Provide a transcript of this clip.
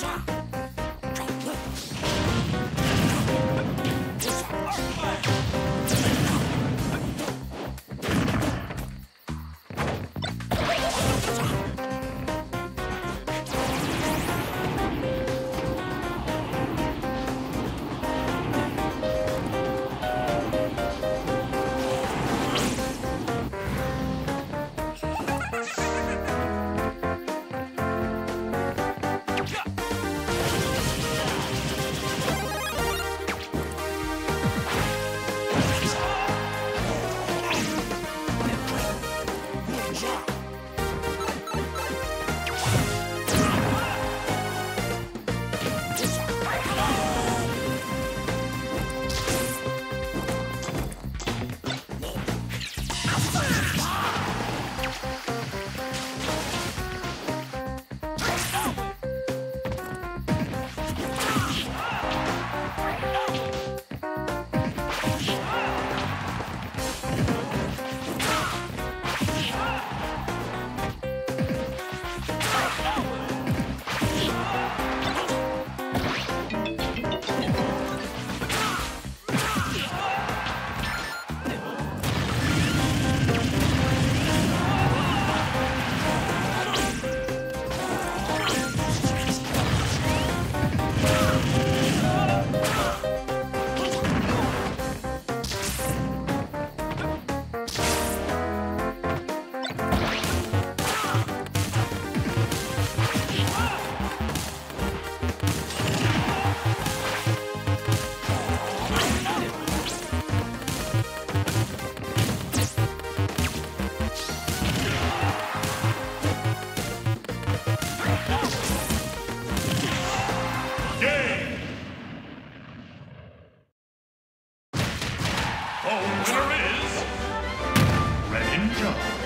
Bonsoir. Oh, Winner is Red Greninja.